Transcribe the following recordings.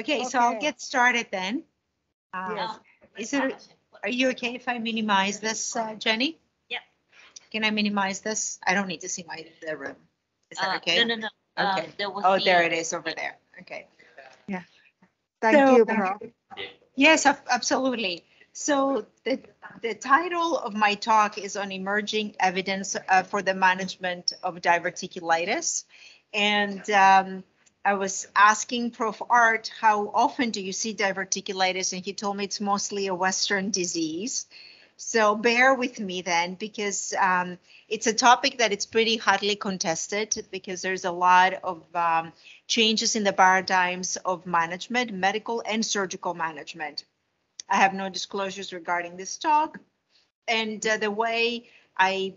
Okay, so I'll Okay. get started then. Uh, Yes. Is it, are you okay if I minimize this, uh, Jenny? Yep. Can I minimize this? I don't need to see my, the room. Is Uh, that okay? No, no, no. Uh, Okay. There was. Oh, the- there it is over there. Okay. Yeah. Thank So- you, Prof. Yes, ab- absolutely. So the, the title of my talk is on emerging evidence uh, for the management of diverticulitis. And um, I was asking Prof. Art, how often do you see diverticulitis? And he told me it's mostly a Western disease. So bear with me then, because um, it's a topic that it's pretty hotly contested because there's a lot of um, changes in the paradigms of management, medical and surgical management. I have no disclosures regarding this talk. And uh, the way I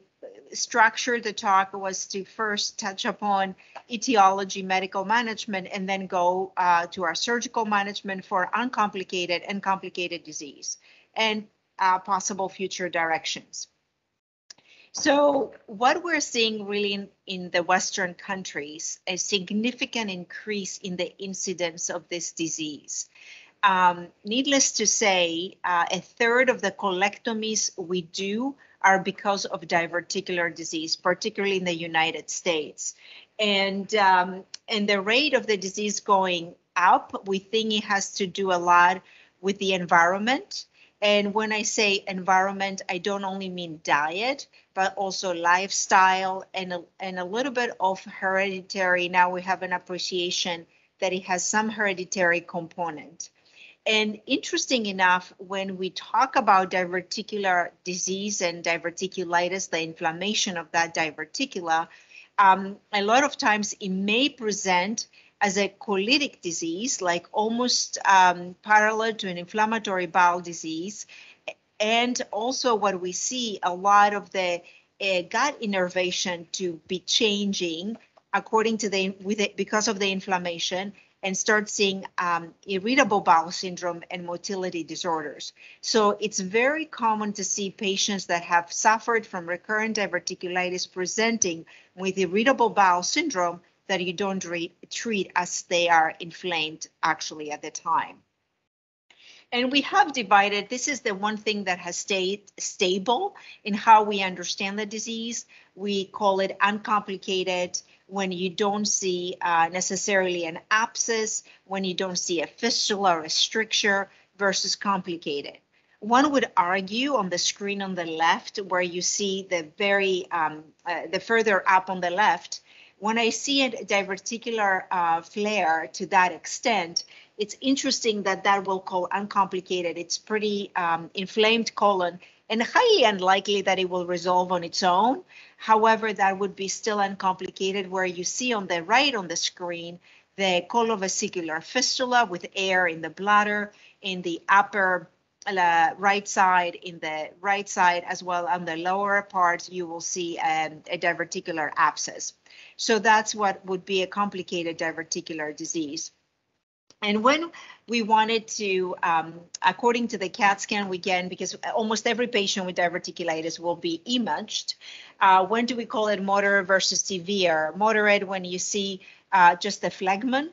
structured the talk was to first touch upon etiology, medical management, and then go uh, to our surgical management for uncomplicated and complicated disease and uh, possible future directions. So what we're seeing really in, in the Western countries, a significant increase in the incidence of this disease. Um, needless to say, uh, a third of the colectomies we do are because of diverticular disease, particularly in the United States. And, um, and the rate of the disease going up, we think it has to do a lot with the environment. And when I say environment, I don't only mean diet, but also lifestyle and a, and a little bit of hereditary. Now we have an appreciation that it has some hereditary component. And interesting enough, when we talk about diverticular disease and diverticulitis, the inflammation of that diverticula, um, a lot of times it may present as a colitic disease, like almost um, parallel to an inflammatory bowel disease. And also what we see, a lot of the uh, gut innervation to be changing according to the, with it, because of the inflammation and start seeing um, irritable bowel syndrome and motility disorders. So it's very common to see patients that have suffered from recurrent diverticulitis presenting with irritable bowel syndrome that you don't re- treat as they are inflamed actually at the time. And we have divided, this is the one thing that has stayed stable in how we understand the disease. We call it uncomplicated when you don't see uh, necessarily an abscess, when you don't see a fistula or a stricture versus complicated. One would argue on the screen on the left, where you see the very, um, uh, the further up on the left, when I see a diverticular uh, flare to that extent, it's interesting that that will call uncomplicated. It's pretty um, inflamed colon and highly unlikely that it will resolve on its own. However, that would be still uncomplicated where you see on the right on the screen the colovesicular fistula with air in the bladder in the upper uh, right side, in the right side as well on the lower part, you will see um, a diverticular abscess. So that's what would be a complicated diverticular disease. And when we wanted to, um, according to the CAT scan, we can, because almost every patient with diverticulitis will be imaged. Uh, when do we call it moderate versus severe? Moderate when you see uh, just the phlegmon,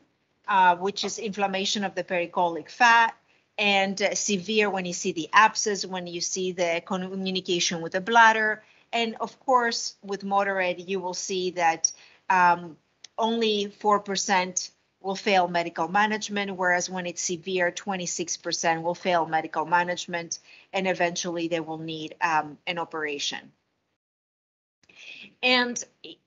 uh, which is inflammation of the pericolic fat, and uh, severe when you see the abscess, when you see the communication with the bladder. And of course, with moderate, you will see that um, only 4% will fail medical management, whereas when it's severe, 26% will fail medical management, and eventually they will need um, an operation. And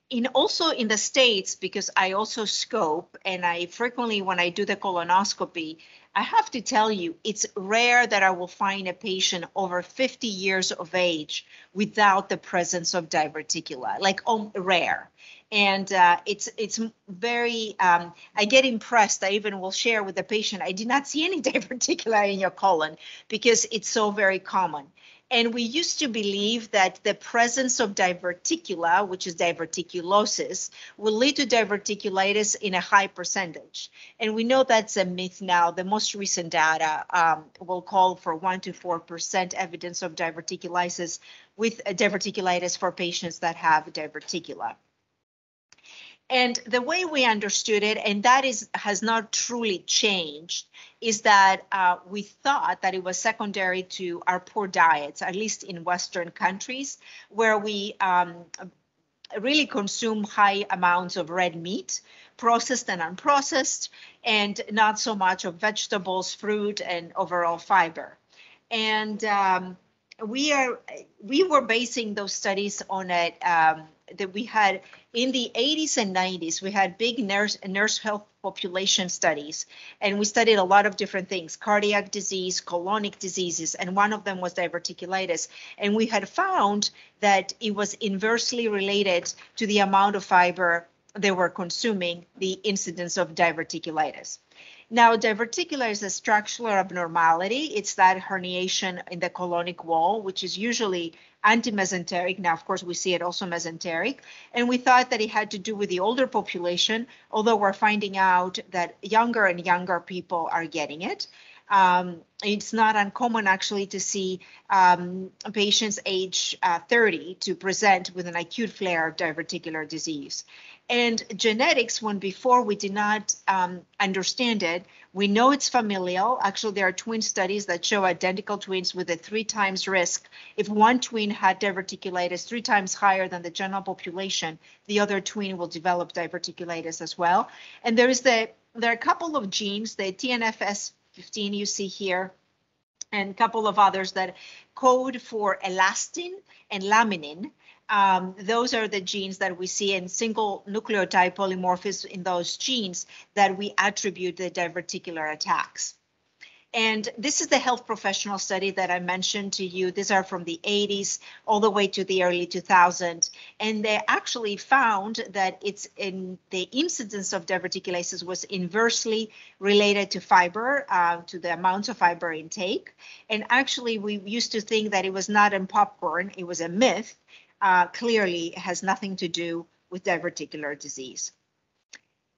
in also in the States, because I also scope and I frequently, when I do the colonoscopy, I have to tell you, it's rare that I will find a patient over 50 years of age without the presence of diverticula, like um, rare and uh, it's it's very um, i get impressed. I even will share with the patient i did not see any diverticula in your colon because it's so very common. And we used to believe that the presence of diverticula which is diverticulosis will lead to diverticulitis in a high percentage. And we know that's a myth now. The most recent data um, will call for 1 to 4 percent evidence of diverticulitis with uh, diverticulitis for patients that have diverticula And the way we understood it, and that is has not truly changed, is that uh, we thought that it was secondary to our poor diets, at least in Western countries, where we um, really consume high amounts of red meat, processed and unprocessed, and not so much of vegetables, fruit, and overall fiber. And um, we are we were basing those studies on a um, that we had in the 80s and 90s. We had big nurse nurse health population studies, and we studied a lot of different things: cardiac disease, colonic diseases, and one of them was diverticulitis. And we had found that it was inversely related to the amount of fiber they were consuming, the incidence of diverticulitis. Now, diverticulitis is a structural abnormality. It's that herniation in the colonic wall, which is usually anti-mesenteric. Now, of course, we see it also mesenteric. And we thought that it had to do with the older population, although we're finding out that younger and younger people are getting it. Um, it's not uncommon actually to see um, patients age uh, 30 to present with an acute flare of diverticular disease. And genetics, when before we did not um, understand it, we know it's familial. Actually, there are twin studies that show identical twins with a three times risk. If one twin had diverticulitis three times higher than the general population, the other twin will develop diverticulitis as well. And there is the there are a couple of genes, the TNFS15 you see here, and a couple of others that code for elastin and laminin um, those are the genes that we see in single nucleotide polymorphisms in those genes that we attribute the diverticular attacks. And this is the health professional study that I mentioned to you. These are from the 80s all the way to the early 2000s. And they actually found that it's in the incidence of diverticulosis was inversely related to fiber, uh, to the amount of fiber intake. And actually, we used to think that it was not in popcorn, it was a myth uh, clearly has nothing to do with diverticular disease.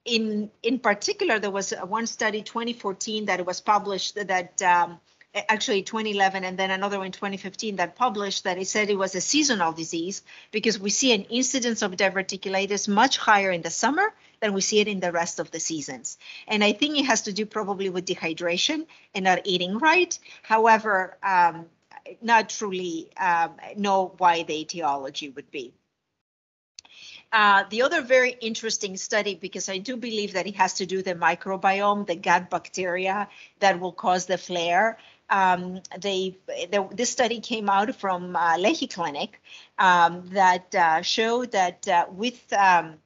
In, in particular, there was one study, 2014, that was published that um, actually 2011 and then another one in 2015 that published that it said it was a seasonal disease because we see an incidence of diverticulitis much higher in the summer than we see it in the rest of the seasons. And I think it has to do probably with dehydration and not eating right. However, um, not truly um, know why the etiology would be. Uh, the other very interesting study, because I do believe that it has to do the microbiome, the gut bacteria that will cause the flare. Um, they, the, this study came out from uh, Clinic um, that uh, showed that uh, with um,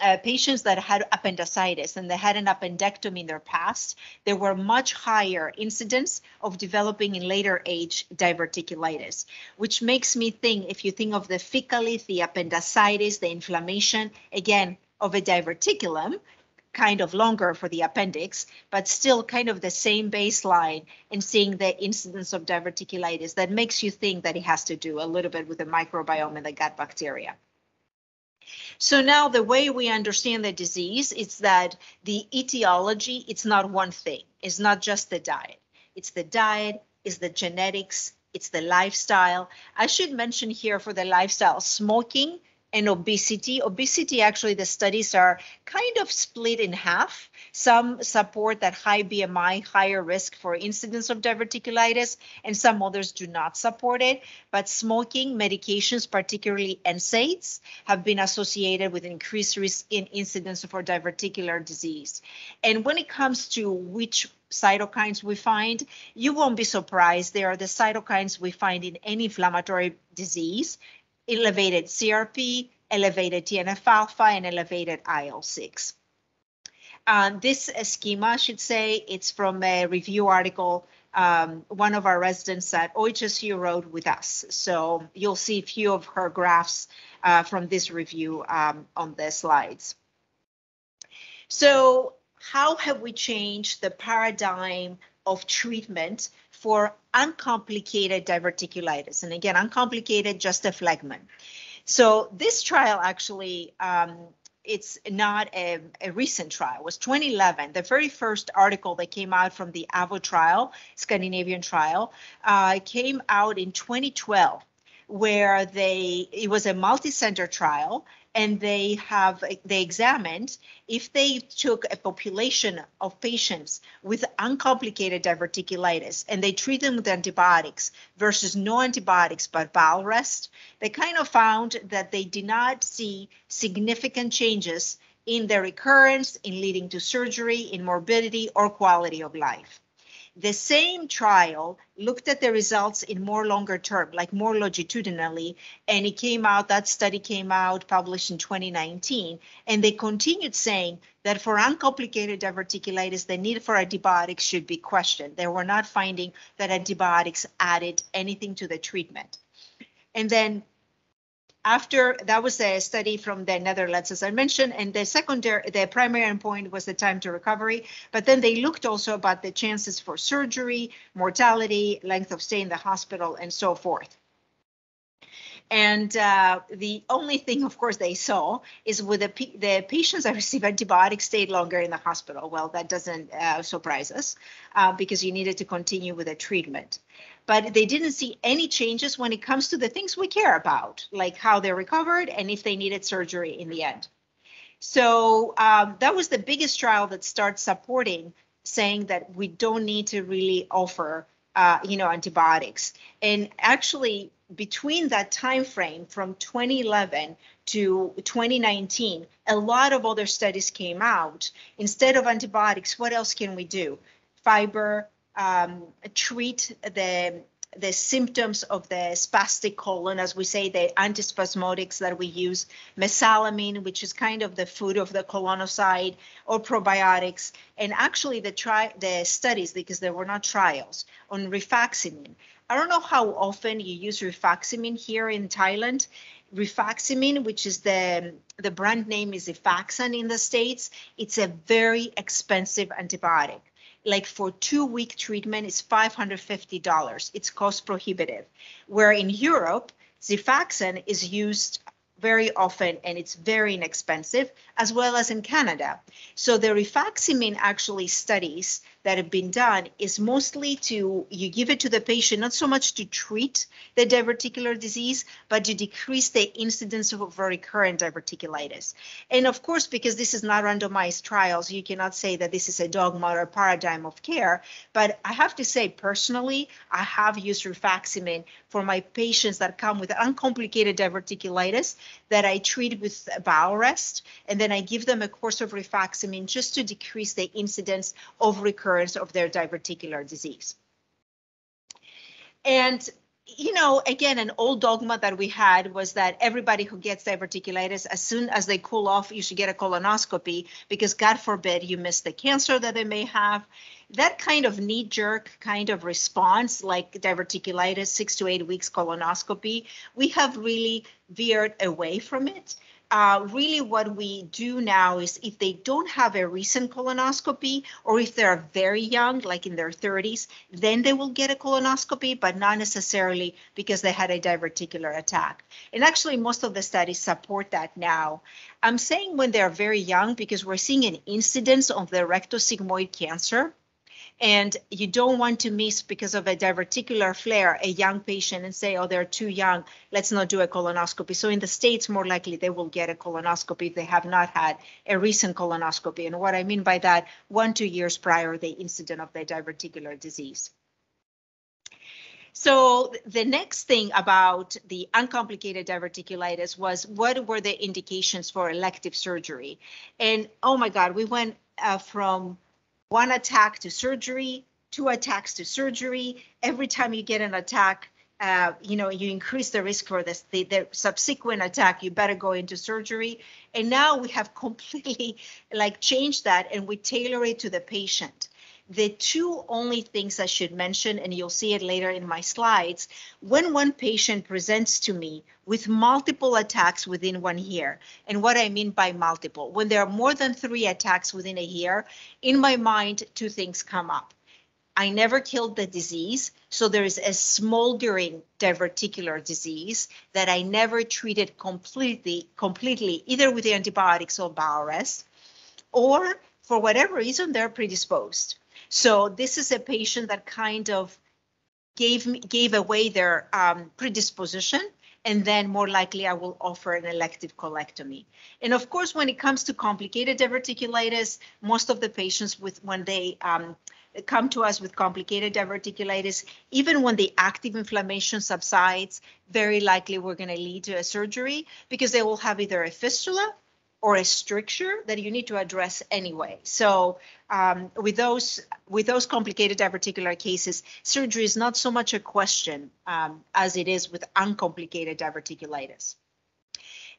uh, patients that had appendicitis and they had an appendectomy in their past, there were much higher incidence of developing in later age diverticulitis, which makes me think if you think of the fecalith, the appendicitis, the inflammation, again, of a diverticulum, kind of longer for the appendix, but still kind of the same baseline and seeing the incidence of diverticulitis that makes you think that it has to do a little bit with the microbiome and the gut bacteria. So now the way we understand the disease is that the etiology, it's not one thing. It's not just the diet. It's the diet, it's the genetics, it's the lifestyle. I should mention here for the lifestyle, smoking and obesity. Obesity, actually, the studies are kind of split in half. Some support that high BMI, higher risk for incidence of diverticulitis, and some others do not support it. But smoking, medications, particularly NSAIDs, have been associated with increased risk in incidence for diverticular disease. And when it comes to which cytokines we find, you won't be surprised. They are the cytokines we find in any inflammatory disease elevated CRP, elevated TNF alpha, and elevated IL 6. Um, this schema, I should say, it's from a review article um, one of our residents at OHSU wrote with us. So you'll see a few of her graphs uh, from this review um, on the slides. So how have we changed the paradigm of treatment for uncomplicated diverticulitis. And again, uncomplicated, just a phlegmon. So this trial actually, um, it's not a, a, recent trial. It was 2011. The very first article that came out from the AVOD trial, Scandinavian trial, uh, came out in 2012, where they it was a multi-center trial and they have they examined if they took a population of patients with uncomplicated diverticulitis and they treat them with antibiotics versus no antibiotics but bowel rest, they kind of found that they did not see significant changes in their recurrence, in leading to surgery, in morbidity or quality of life. The same trial looked at the results in more longer term, like more longitudinally, and it came out, that study came out published in 2019, and they continued saying that for uncomplicated diverticulitis, the need for antibiotics should be questioned. They were not finding that antibiotics added anything to the treatment. And then after that was a study from the Netherlands, as I mentioned, and the secondary, the primary endpoint was the time to recovery. But then they looked also about the chances for surgery, mortality, length of stay in the hospital, and so forth. And uh, the only thing, of course, they saw is with the, the patients that receive antibiotics stayed longer in the hospital. Well, that doesn't uh, surprise us uh, because you needed to continue with the treatment but they didn't see any changes when it comes to the things we care about, like how they recovered and if they needed surgery in the end. So um, that was the biggest trial that starts supporting saying that we don't need to really offer, uh, you know, antibiotics. And actually, between that time frame from 2011 to 2019, a lot of other studies came out. Instead of antibiotics, what else can we do? Fiber, um, treat the the symptoms of the spastic colon, as we say, the antispasmodics that we use, mesalamine, which is kind of the food of the colonocyte, or probiotics. And actually, the tri- the studies, because there were not trials, on rifaximin. I don't know how often you use rifaximin here in Thailand. Rifaximin, which is the the brand name is Xifaxan in the states, it's a very expensive antibiotic like for two week treatment is $550. It's cost prohibitive. Where in Europe, Xifaxan is used very often and it's very inexpensive, as well as in Canada. So the rifaximin actually studies that have been done is mostly to you give it to the patient not so much to treat the diverticular disease but to decrease the incidence of recurrent diverticulitis. And of course because this is not randomized trials you cannot say that this is a dogma or a paradigm of care. But i have to say personally i have used rifaximin for my patients that come with uncomplicated diverticulitis that i treat with bowel rest and then i give them a course of rifaximin just to decrease the incidence of recurrent occurrence of their diverticular disease. And you know, again, an old dogma that we had was that everybody who gets diverticulitis, as soon as they cool off, you should get a colonoscopy because God forbid you miss the cancer that they may have. That kind of knee jerk kind of response, like diverticulitis, six to eight weeks colonoscopy, we have really veered away from it uh, really what we do now is if they don't have a recent colonoscopy or if they're very young, like in their 30s, then they will get a colonoscopy, but not necessarily because they had a diverticular attack. And actually, most of the studies support that now. I'm saying when they're very young because we're seeing an incidence of the rectosigmoid cancer and you don't want to miss because of a diverticular flare a young patient and say, oh, they're too young, let's not do a colonoscopy. So in the States, more likely they will get a colonoscopy if they have not had a recent colonoscopy. And what I mean by that, one, two years prior the incident of the diverticular disease. So the next thing about the uncomplicated diverticulitis was what were the indications for elective surgery? And oh my God, we went uh, from one attack to surgery, two attacks to surgery. Every time you get an attack, uh, you know, you increase the risk for this, the, the subsequent attack, you better go into surgery. And now we have completely like changed that and we tailor it to the patient. The two only things I should mention, and you'll see it later in my slides, when one patient presents to me with multiple attacks within one year, and what I mean by multiple, when there are more than three attacks within a year, in my mind, two things come up. I never killed the disease. So there is a smoldering diverticular disease that I never treated completely, completely, either with antibiotics or bowel rest, or for whatever reason, they're predisposed. So this is a patient that kind of gave me, gave away their um, predisposition and then more likely I will offer an elective colectomy. And of course, when it comes to complicated diverticulitis, most of the patients with when they um, come to us with complicated diverticulitis, even when the active inflammation subsides, very likely we're going to lead to a surgery because they will have either a fistula or a stricture that you need to address anyway. So um, with those with those complicated diverticular cases, surgery is not so much a question um, as it is with uncomplicated diverticulitis.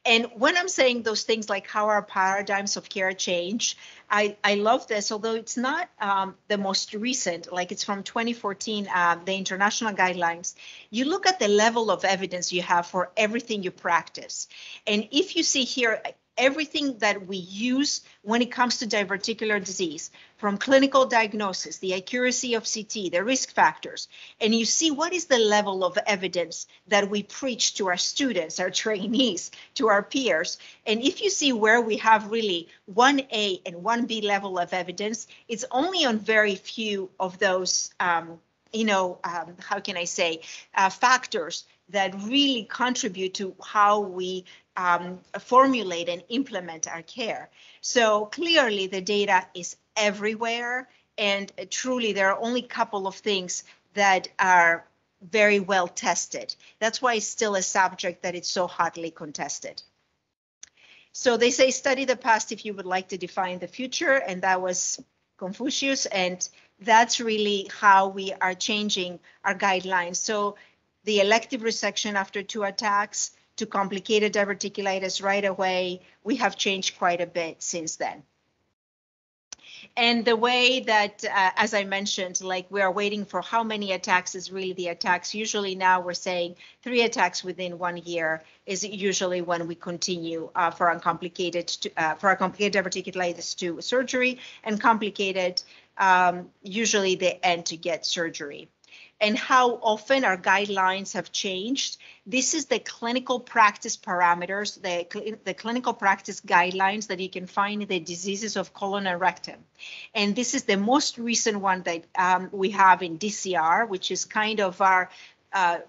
And when I'm saying those things like how our paradigms of care change, I, I love this, although it's not um, the most recent, like it's from 2014, uh, the international guidelines. You look at the level of evidence you have for everything you practice. And if you see here, everything that we use when it comes to diverticular disease, from clinical diagnosis, the accuracy of CT, the risk factors, and you see what is the level of evidence that we preach to our students, our trainees, to our peers. And if you see where we have really 1A and 1B level of evidence, it's only on very few of those, um, you know, um, how can I say, uh, factors that really contribute to how we um, formulate and implement our care. So clearly the data is everywhere and truly there are only a couple of things that are very well tested. That's why it's still a subject that it's so hotly contested. So they say study the past if you would like to define the future and that was Confucius and that's really how we are changing our guidelines. So the elective resection after two attacks, to complicated diverticulitis right away, we have changed quite a bit since then. And the way that, uh, as I mentioned, like we are waiting for how many attacks is really the attacks. Usually now we're saying three attacks within one year is usually when we continue uh, for uncomplicated to, uh, for a complicated diverticulitis to surgery and complicated um, usually they end to get surgery and how often our guidelines have changed. This is the clinical practice parameters, the, the clinical practice guidelines that you can find in the diseases of colon and rectum. And this is the most recent one that um, we have in DCR, which is kind of our uh,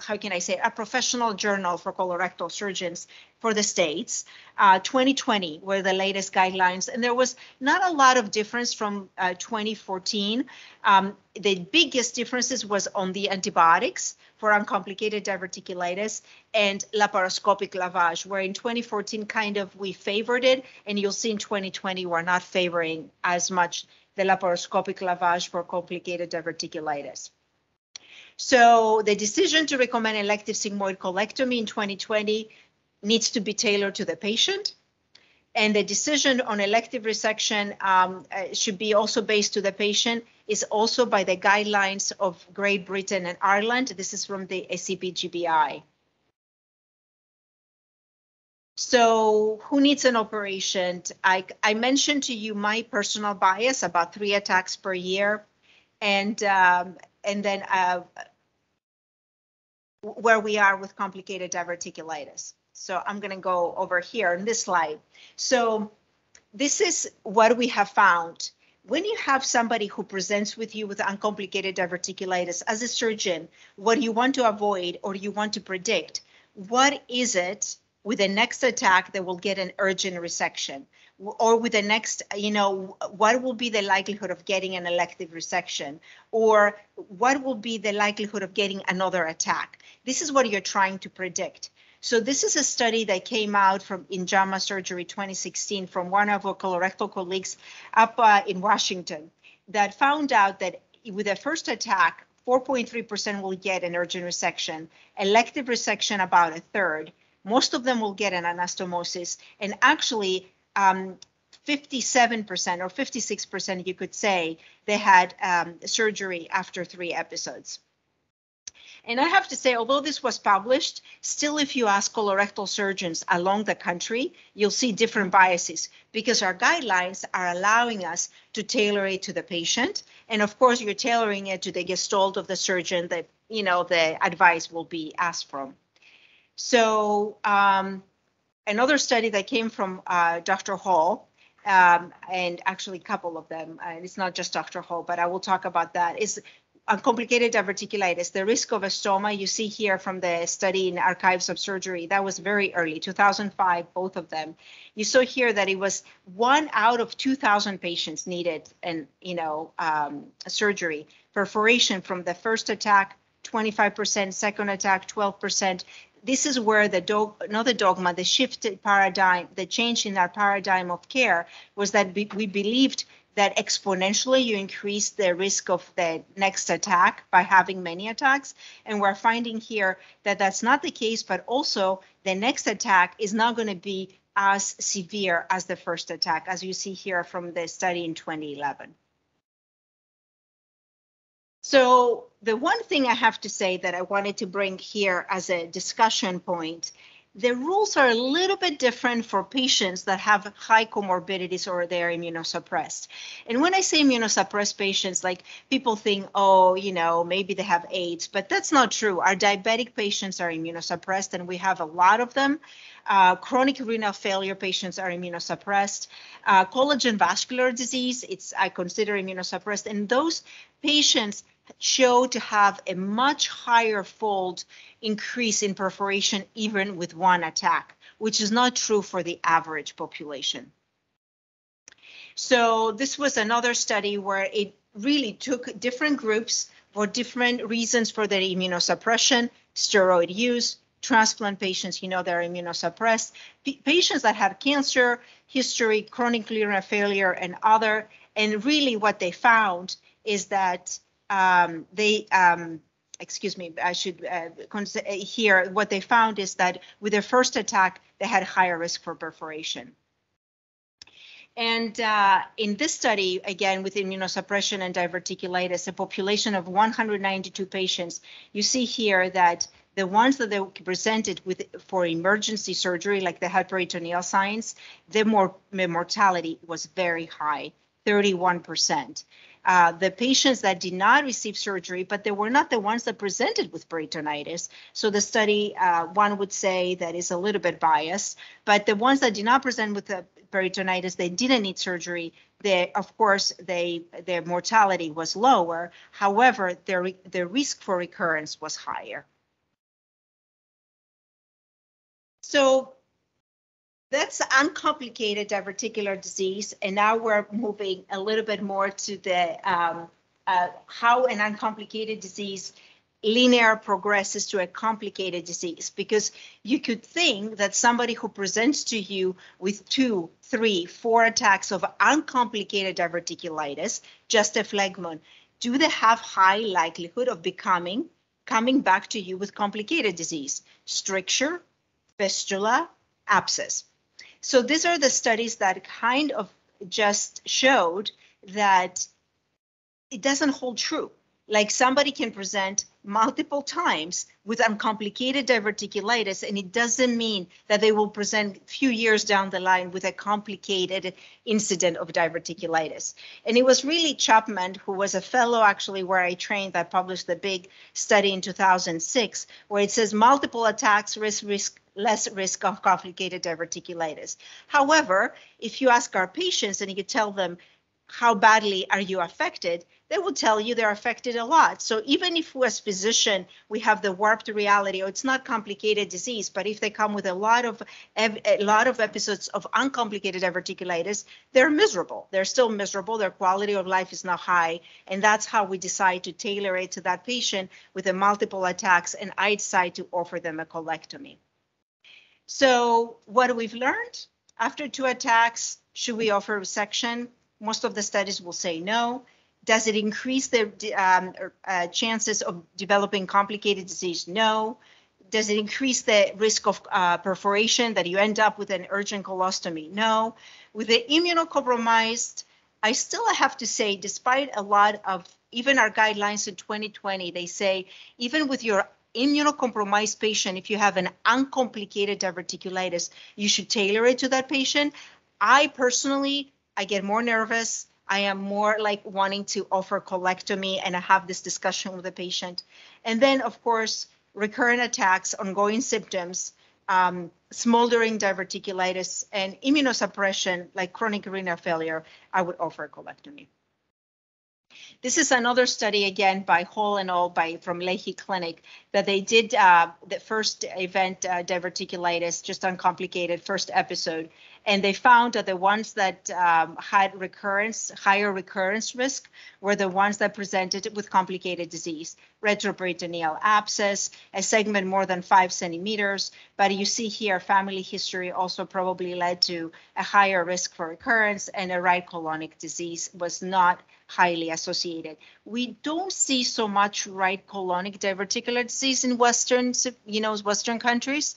how can I say, a professional journal for colorectal surgeons for the states. Uh, 2020 were the latest guidelines, and there was not a lot of difference from uh, 2014. Um, the biggest differences was on the antibiotics for uncomplicated diverticulitis and laparoscopic lavage, where in 2014 kind of we favored it, and you'll see in 2020 we're not favoring as much the laparoscopic lavage for complicated diverticulitis. So the decision to recommend elective sigmoid colectomy in 2020 needs to be tailored to the patient. And the decision on elective resection um, uh, should be also based to the patient is also by the guidelines of Great Britain and Ireland. This is from the ACP-GBI. So who needs an operation? I, I mentioned to you my personal bias, about three attacks per year. And um, and then uh, where we are with complicated diverticulitis. So I'm going to go over here in this slide. So this is what we have found. When you have somebody who presents with you with uncomplicated diverticulitis, as a surgeon, what you want to avoid or you want to predict, what is it with the next attack that will get an urgent resection? or with the next, you know, what will be the likelihood of getting an elective resection? Or what will be the likelihood of getting another attack? This is what you're trying to predict. So this is a study that came out from in JAMA Surgery 2016 from one of our colorectal colleagues up uh, in Washington that found out that with the first attack, 4.3% will get an urgent resection, elective resection about a third. Most of them will get an anastomosis, and actually um, 57% or 56%, you could say, they had um, surgery after three episodes. And I have to say, although this was published, still, if you ask colorectal surgeons along the country, you'll see different biases because our guidelines are allowing us to tailor it to the patient. And of course, you're tailoring it to the gestalt of the surgeon that, you know, the advice will be asked from. So, um, another study that came from uh, Dr. Hall, um, and actually a couple of them, and it's not just Dr. Hall, but I will talk about that, is uncomplicated diverticulitis, the risk of a stoma, you see here from the study in Archives of Surgery, that was very early, 2005, both of them. You saw here that it was one out of 2,000 patients needed and you know um, surgery. Perforation from the first attack, 25%, second attack, 12%. This is where the dog, not the dogma, the shifted paradigm, the change in our paradigm of care was that we believed that exponentially you increase the risk of the next attack by having many attacks. And we're finding here that that's not the case, but also the next attack is not going to be as severe as the first attack, as you see here from the study in 2011. So the one thing I have to say that I wanted to bring here as a discussion point the rules are a little bit different for patients that have high comorbidities or they're immunosuppressed. And when I say immunosuppressed patients, like people think, oh, you know, maybe they have AIDS, but that's not true. Our diabetic patients are immunosuppressed, and we have a lot of them. Uh, chronic renal failure patients are immunosuppressed. Uh, collagen vascular disease, it's I consider immunosuppressed, and those patients show to have a much higher fold increase in perforation even with one attack, which is not true for the average population. So this was another study where it really took different groups for different reasons for their immunosuppression, steroid use, transplant patients, you know, they're immunosuppressed, P patients that had cancer, history, chronic renal failure, and other. And really what they found is that um, they um, excuse me, I should uh, here, what they found is that with their first attack, they had higher risk for perforation. And uh, in this study, again, with immunosuppression and diverticulitis, a population of 192 patients, you see here that the ones that they presented with for emergency surgery, like the peritoneal signs, the, more, the mortality was very high, 31%. Uh, the patients that did not receive surgery, but they were not the ones that presented with peritonitis. So the study, uh, one would say that is a little bit biased, but the ones that did not present with the peritonitis, they didn't need surgery. They, of course, they their mortality was lower. However, their the risk for recurrence was higher. So that's uncomplicated diverticular disease. And now we're moving a little bit more to the um, uh, how an uncomplicated disease linear progresses to a complicated disease because you could think that somebody who presents to you with two, three, four attacks of uncomplicated diverticulitis, just a phlegmon, do they have high likelihood of becoming coming back to you with complicated disease, stricture, fistula, abscess? So these are the studies that kind of just showed that it doesn't hold true. Like somebody can present multiple times with uncomplicated diverticulitis, and it doesn't mean that they will present a few years down the line with a complicated incident of diverticulitis. And it was really Chapman, who was a fellow actually where I trained, that published the big study in 2006, where it says multiple attacks risk risk less risk of complicated diverticulitis. However, if you ask our patients and you tell them how badly are you affected, they will tell you they're affected a lot. So even if as physician we have the warped reality, oh, it's not complicated disease, but if they come with a lot of a lot of episodes of uncomplicated diverticulitis, they're miserable. They're still miserable. Their quality of life is not high, and that's how we decide to tailor it to that patient with the multiple attacks. And I decide to offer them a colectomy. So what we've learned after two attacks, should we offer resection? Most of the studies will say no. Does it increase the um, uh, chances of developing complicated disease? No. Does it increase the risk of uh, perforation that you end up with an urgent colostomy? No. With the immunocompromised, I still have to say, despite a lot of even our guidelines in 2020, they say even with your immunocompromised patient, if you have an uncomplicated diverticulitis, you should tailor it to that patient. I personally, I get more nervous. I am more like wanting to offer colectomy and I have this discussion with the patient. And then, of course, recurrent attacks, ongoing symptoms, um, smoldering diverticulitis, and immunosuppression like chronic renal failure, I would offer colectomy. This is another study again by Hall and all by from Lahey Clinic that they did uh, the first event uh, diverticulitis, just uncomplicated first episode, and they found that the ones that um, had recurrence, higher recurrence risk, were the ones that presented with complicated disease, retroperitoneal abscess, a segment more than five centimeters. But you see here, family history also probably led to a higher risk for recurrence, and a right colonic disease was not highly associated. We don't see so much right colonic diverticular disease in Western, you know, Western countries.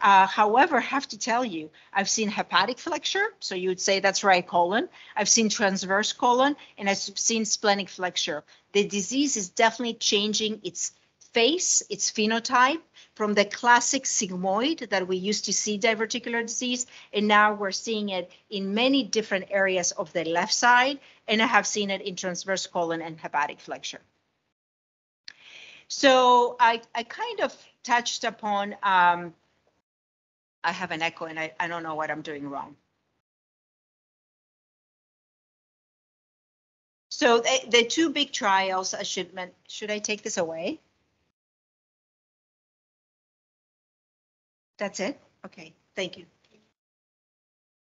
Uh, however, have to tell you, I've seen hepatic flexure, so you would say that's right colon. I've seen transverse colon, and I've seen splenic flexure. The disease is definitely changing its face, its phenotype from the classic sigmoid that we used to see diverticular disease, and now we're seeing it in many different areas of the left side, and I have seen it in transverse colon and hepatic flexure. So I, I kind of touched upon um, I have an echo and I, I don't know what I'm doing wrong. So the, the two big trials, I should, should I take this away? That's it? Okay, thank you.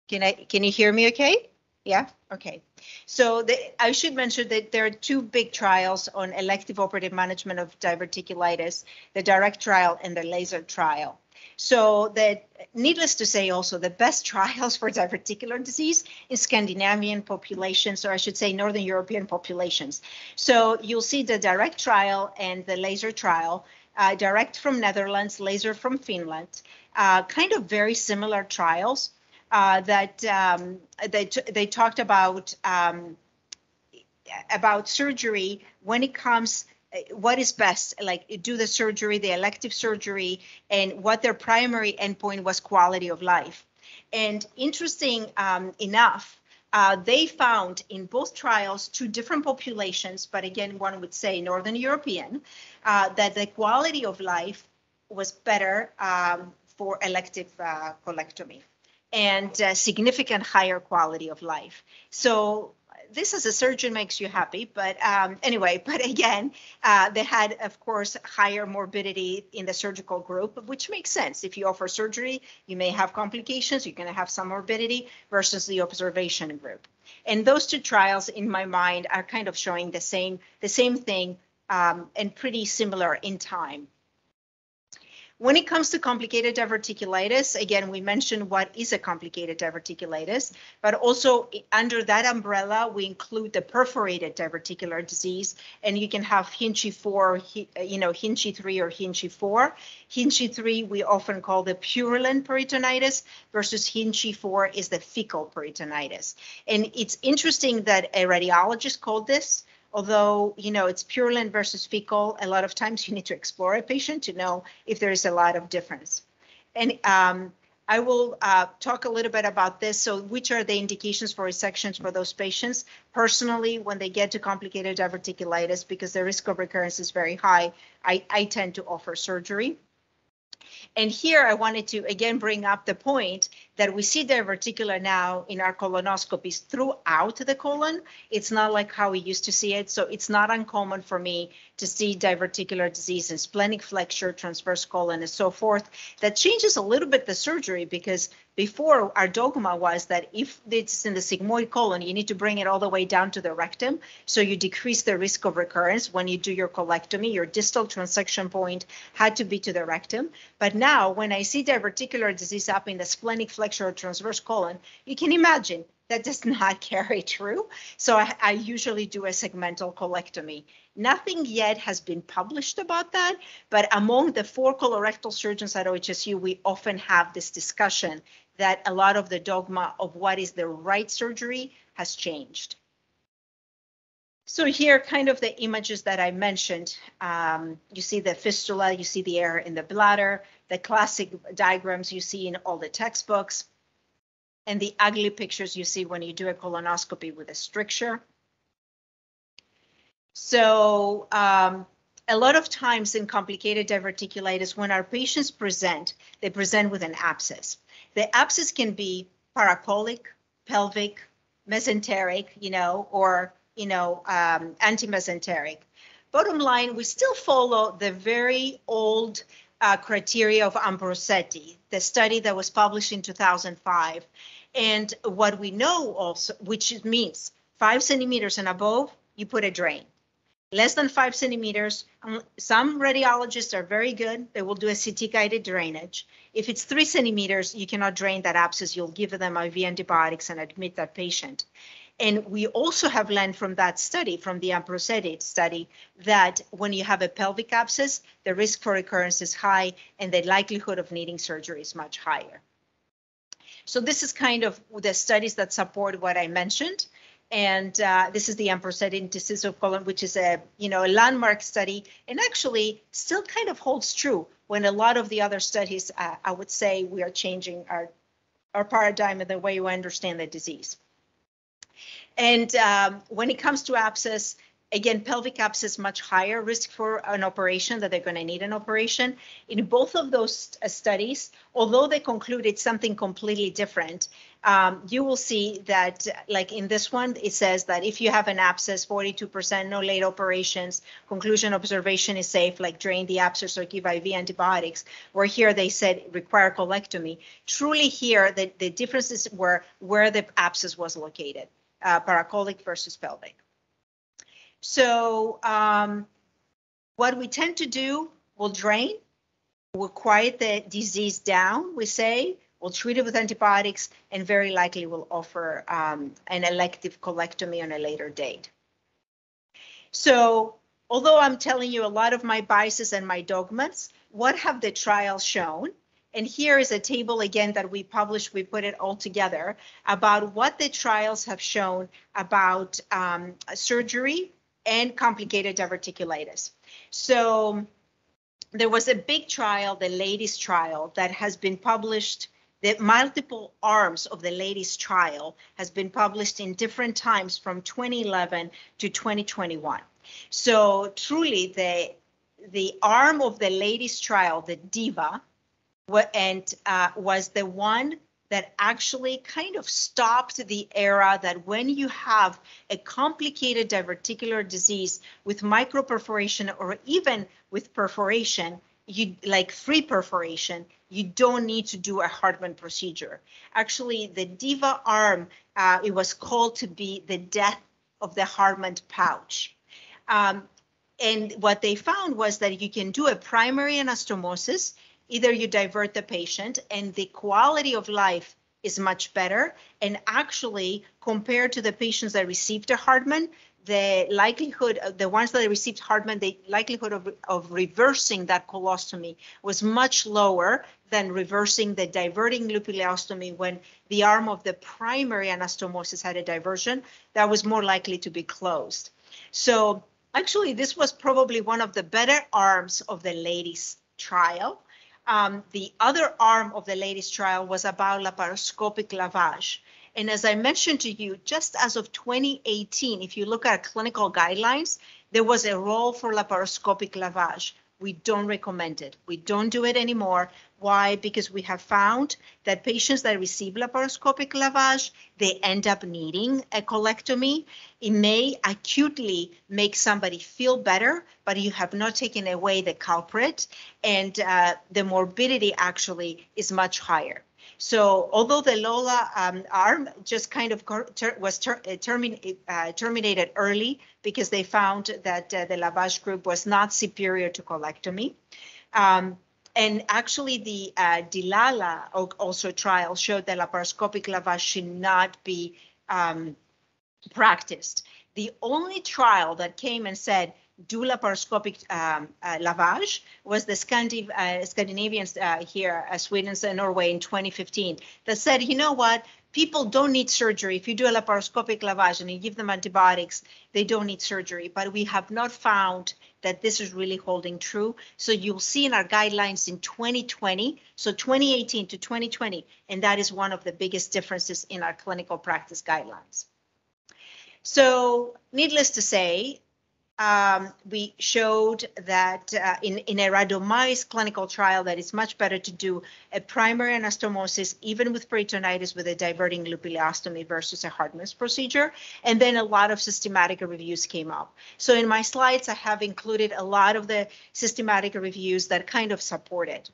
Can I, can you hear me okay? Yeah, okay. So the, I should mention that there are two big trials on elective operative management of diverticulitis, the direct trial and the laser trial. So that needless to say also the best trials for that particular disease in Scandinavian populations, or I should say Northern European populations. So you'll see the direct trial and the laser trial, uh, direct from Netherlands, laser from Finland, uh, kind of very similar trials uh, that um, they, they talked about um, about surgery when it comes what is best, like do the surgery, the elective surgery, and what their primary endpoint was quality of life. And interesting um, enough, uh, they found in both trials two different populations, but again, one would say Northern European, uh, that the quality of life was better um, for elective uh, colectomy and uh, significant higher quality of life. So this as a surgeon makes you happy, but um, anyway, but again, uh, they had, of course, higher morbidity in the surgical group, which makes sense. If you offer surgery, you may have complications, you're going to have some morbidity versus the observation group. And those two trials, in my mind, are kind of showing the same the same thing um, and pretty similar in time. When it comes to complicated diverticulitis, again, we mentioned what is a complicated diverticulitis, but also under that umbrella, we include the perforated diverticular disease, and you can have Hinchey 4, you know, Hinchey 3 or Hinchey 4. Hinchey 3 we often call the purulent peritonitis versus Hinchey 4 is the fecal peritonitis. And it's interesting that a radiologist called this although you know it's purulent versus fecal a lot of times you need to explore a patient to know if there is a lot of difference and um, I will uh, talk a little bit about this. So, which are the indications for resections for those patients? Personally, when they get to complicated diverticulitis, because the risk of recurrence is very high, I, I tend to offer surgery. And here I wanted to again bring up the point that we see diverticular now in our colonoscopies throughout the colon. It's not like how we used to see it. So it's not uncommon for me to see diverticular disease in splenic flexure, transverse colon, and so forth. That changes a little bit the surgery because before our dogma was that if it's in the sigmoid colon, you need to bring it all the way down to the rectum. So you decrease the risk of recurrence when you do your colectomy. Your distal transection point had to be to the rectum. But now when I see diverticular disease up in the splenic flexure or transverse colon, you can imagine that does not carry true. So I, I, usually do a segmental colectomy. Nothing yet has been published about that, but among the four colorectal surgeons at OHSU, we often have this discussion that a lot of the dogma of what is the right surgery has changed. So here, kind of the images that I mentioned. Um, you see the fistula, you see the air in the bladder, the classic diagrams you see in all the textbooks and the ugly pictures you see when you do a colonoscopy with a stricture. So um, a lot of times in complicated diverticulitis, when our patients present, they present with an abscess. The abscess can be paracolic, pelvic, mesenteric, you know, or you know, um, anti-mesenteric. Bottom line, we still follow the very old uh, criteria of Ambrosetti, the study that was published in 2005. And what we know also, which means five centimeters and above, you put a drain. Less than five centimeters, um, some radiologists are very good. They will do a CT guided drainage. If it's three centimeters, you cannot drain that abscess. You'll give them IV antibiotics and admit that patient. And we also have learned from that study, from the Ambrosetti study, that when you have a pelvic abscess, the risk for recurrence is high and the likelihood of needing surgery is much higher. So this is kind of the studies that support what I mentioned. And uh, this is the Ambrosetti interstitial colon, which is a you know a landmark study, and actually still kind of holds true when a lot of the other studies, uh, I would say, we are changing our our paradigm and the way we understand the disease. And um, when it comes to abscess, again, pelvic abscess much higher risk for an operation that they're going to need an operation. In both of those uh, studies, although they concluded something completely different, um, you will see that, like in this one, it says that if you have an abscess, 42%, no late operations, conclusion observation is safe, like drain the abscess or give IV antibiotics. Where here they said require colectomy. Truly, here the, the differences were where the abscess was located uh, paracolic versus pelvic. So um, what we tend to do, we'll drain, we'll quiet the disease down, we say, we'll treat it with antibiotics, and very likely we'll offer um, an elective colectomy on a later date. So although I'm telling you a lot of my biases and my dogmas, what have the trials shown? And here is a table again that we published, we put it all together about what the trials have shown about um, surgery and complicated diverticulitis. So there was a big trial, the ladies trial, that has been published. The multiple arms of the ladies trial has been published in different times from 2011 to 2021. So truly the the arm of the ladies trial, the DIVA, and uh, was the one that actually kind of stopped the era that when you have a complicated diverticular disease with microperforation or even with perforation, you like free perforation, you don't need to do a Hartmann procedure. Actually, the DIVA arm, uh, it was called to be the death of the Hartmann pouch. Um, and what they found was that you can do a primary anastomosis either you divert the patient and the quality of life is much better. And actually, compared to the patients that received a Hartmann, the likelihood of the ones that received Hartmann, the likelihood of, of reversing that colostomy was much lower than reversing the diverting loop ileostomy when the arm of the primary anastomosis had a diversion that was more likely to be closed. So actually, this was probably one of the better arms of the ladies trial. Um, the other arm of the ladies' trial was about laparoscopic lavage. And as I mentioned to you, just as of 2018, if you look at clinical guidelines, there was a role for laparoscopic lavage. We don't recommend it. We don't do it anymore. Why? Because we have found that patients that receive laparoscopic lavage, they end up needing a colectomy. It may acutely make somebody feel better, but you have not taken away the culprit, and uh, the morbidity actually is much higher. So although the Lola um, arm just kind of ter was ter uh, termi uh, terminated early because they found that uh, the lavage group was not superior to colectomy. Um, and actually the uh, Dilala also trial showed that laparoscopic lavage should not be um, practiced. The only trial that came and said laparoscopic um, uh, lavage was the Scandinav- uh, Scandinavians uh, here, uh, Sweden and Norway in 2015, that said, you know what, people don't need surgery. If you do a laparoscopic lavage and you give them antibiotics, they don't need surgery. But we have not found that this is really holding true. So you'll see in our guidelines in 2020, so 2018 to 2020, and that is one of the biggest differences in our clinical practice guidelines. So needless to say, um, we showed that uh, in, in a randomized clinical trial that it's much better to do a primary anastomosis even with peritonitis with a diverting loop ileostomy versus a Hartmann's procedure. And then a lot of systematic reviews came up. So in my slides, I have included a lot of the systematic reviews that kind of support it.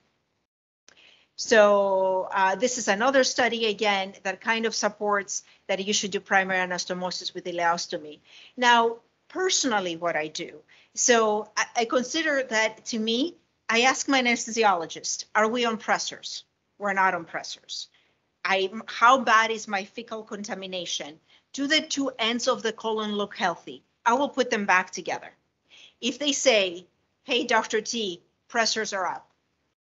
So uh, this is another study again that kind of supports that you should do primary anastomosis with ileostomy. Now, personally what I do. So I, I consider that to me, I ask my anesthesiologist, are we on pressors? We're not on pressors. I, how bad is my fecal contamination? Do the two ends of the colon look healthy? I will put them back together. If they say, hey, Dr. T, pressors are up.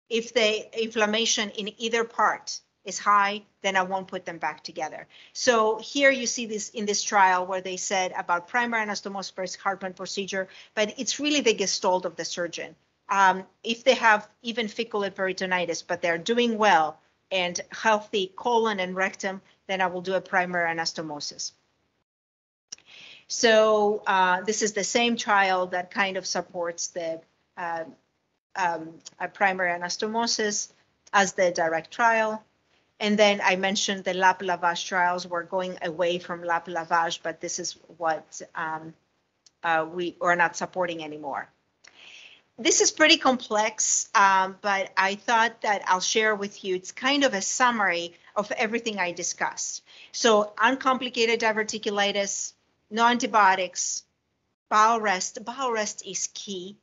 If the inflammation in either part is high, then I won't put them back together. So here you see this in this trial where they said about primary anastomosis versus Hartmann procedure, but it's really the gestalt of the surgeon. Um, if they have even fecal peritonitis, but they're doing well and healthy colon and rectum, then I will do a primary anastomosis. So uh, this is the same trial that kind of supports the uh, um, primary anastomosis as the direct trial. And then I mentioned the lap lavage trials. We're going away from lap lavage, but this is what um, uh, we are not supporting anymore. This is pretty complex, um, but I thought that I'll share with you. It's kind of a summary of everything I discussed. So uncomplicated diverticulitis, no antibiotics, bowel rest. Bowel rest is key.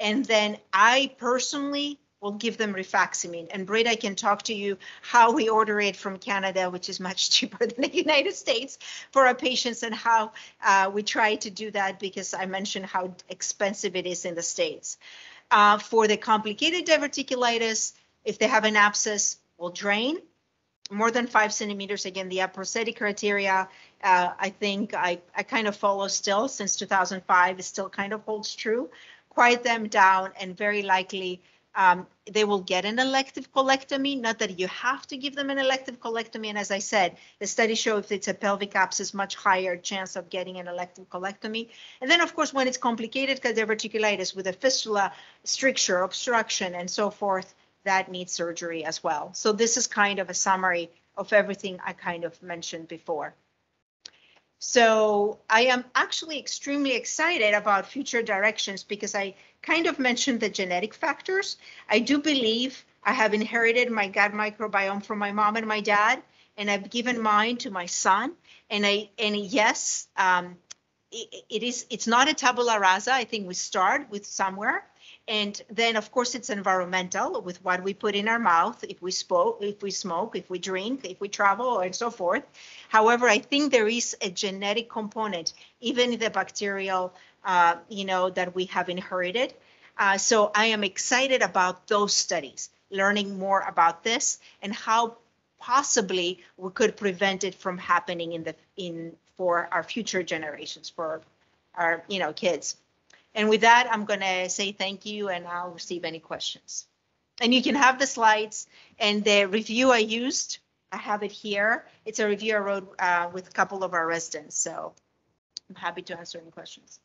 And then I personally will give them rifaximin. And Britt, I can talk to you how we order it from Canada, which is much cheaper than the United States for our patients, and how uh, we try to do that because I mentioned how expensive it is in the States. Uh, for the complicated diverticulitis, if they have an abscess, we'll drain more than five centimeters. Again, the Ambrosetti criteria, uh, I think I, I kind of follow still since 2005, it still kind of holds true. Quiet them down and very likely um, they will get an elective colectomy. Not that you have to give them an elective colectomy. And as I said, the study show if it's a pelvic abscess, much higher chance of getting an elective colectomy. And then, of course, when it's complicated diverticulitis with a fistula, stricture, obstruction, and so forth, that needs surgery as well. So this is kind of a summary of everything I kind of mentioned before. So I am actually extremely excited about future directions because I kind of mentioned the genetic factors. I do believe I have inherited my gut microbiome from my mom and my dad, and I've given mine to my son. And I and yes, um, it, it is it's not a tabula rasa. I think we start with somewhere, and then of course it's environmental with what we put in our mouth, if we if we smoke, if we drink, if we travel, and so forth. However, I think there is a genetic component, even in the bacterial uh, you know, that we have inherited. Uh, so I am excited about those studies, learning more about this and how possibly we could prevent it from happening in the in for our future generations, for our you know kids. And with that, I'm going to say thank you, and I'll receive any questions. And you can have the slides and the review I used. I have it here. It's a review I wrote uh, with a couple of our residents, so I'm happy to answer any questions.